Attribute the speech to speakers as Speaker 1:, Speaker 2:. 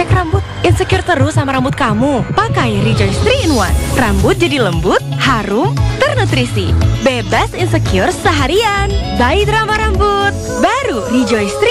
Speaker 1: cek rambut. Insecure terus sama rambut kamu? Pakai Rejoice 3 in 1. Rambut jadi lembut, harum, ternutrisi. Bebas insecure seharian. By Drama Rambut. Baru Rejoice 3